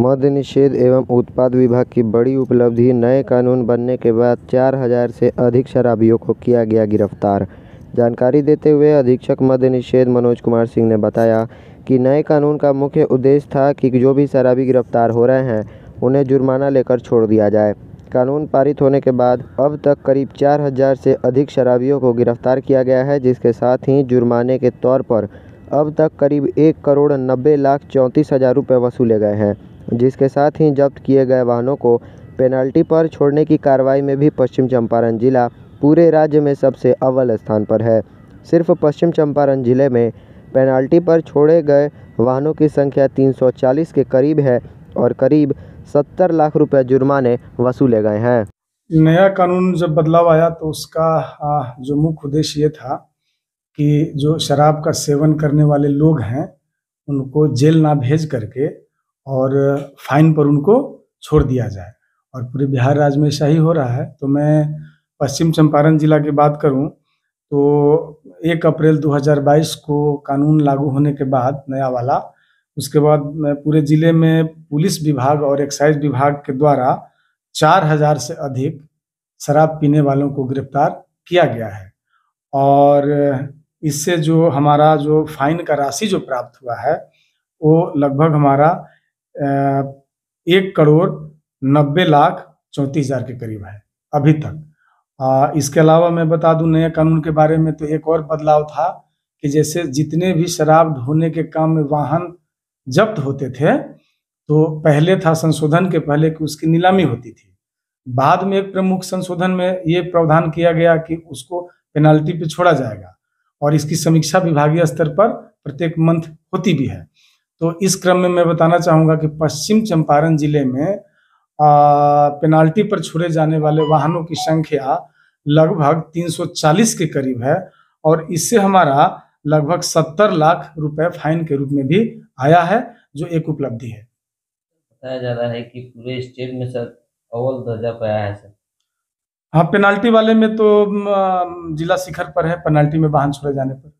मद्य निषेध एवं उत्पाद विभाग की बड़ी उपलब्धि, नए कानून बनने के बाद चार हज़ार से अधिक शराबियों को किया गया गिरफ़्तार। जानकारी देते हुए अधीक्षक मद्य निषेध मनोज कुमार सिंह ने बताया कि नए कानून का मुख्य उद्देश्य था कि जो भी शराबी गिरफ़्तार हो रहे हैं, उन्हें जुर्माना लेकर छोड़ दिया जाए। कानून पारित होने के बाद अब तक करीब चार हज़ार से अधिक शराबियों को गिरफ़्तार किया गया है, जिसके साथ ही जुर्माने के तौर पर अब तक करीब एक करोड़ नब्बे लाख चौंतीस हज़ार रुपये वसूले गए हैं। जिसके साथ ही जब्त किए गए वाहनों को पेनाल्टी पर छोड़ने की कार्रवाई में भी पश्चिम चंपारण जिला पूरे राज्य में सबसे अव्वल स्थान पर है। सिर्फ़ पश्चिम चंपारण ज़िले में पेनाल्टी पर छोड़े गए वाहनों की संख्या 340 के करीब है और करीब 70 लाख रुपए जुर्माने वसूले गए हैं। नया कानून जब बदलाव आया तो उसका जो मुख्य उद्देश्य ये था कि जो शराब का सेवन करने वाले लोग हैं, उनको जेल ना भेज करके और फाइन पर उनको छोड़ दिया जाए। और पूरे बिहार राज्य में ऐसा ही हो रहा है। तो मैं पश्चिम चंपारण जिला की बात करूँ तो एक अप्रैल 2022 को कानून लागू होने के बाद नया वाला, उसके बाद पूरे ज़िले में पुलिस विभाग और एक्साइज विभाग के द्वारा चार हज़ार से अधिक शराब पीने वालों को गिरफ़्तार किया गया है। और इससे जो हमारा जो फाइन का राशि जो प्राप्त हुआ है, वो लगभग हमारा एक करोड़ नब्बे लाख चौंतीस हज़ार के करीब है अभी तक। आ, इसके अलावा मैं बता दूँ नए कानून के बारे में तो एक और बदलाव था कि जैसे जितने भी शराब ढोने के काम में वाहन जब्त होते थे तो पहले था संशोधन के पहले कि उसकी नीलामी होती थी। बाद में एक प्रमुख संशोधन में ये प्रावधान किया गया कि उसको पेनाल्टी पे छोड़ा जाएगा और इसकी समीक्षा विभागीय स्तर पर प्रत्येक मंथ होती भी है। तो इस क्रम में मैं बताना चाहूँगा कि पश्चिम चंपारण ज़िले में पेनाल्टी पर छोड़े जाने वाले वाहनों की संख्या लगभग 340 के करीब है और इससे हमारा लगभग 70 लाख रुपए फाइन के रूप में भी आया है जो एक उपलब्धि है। बताया जा रहा है कि पूरे स्टेट में सर अव्वल दर्जा पर आया है सर। हाँ पेनाल्टी वाले में तो जिला शिखर पर है पेनाल्टी में वाहन छोड़े जाने पर।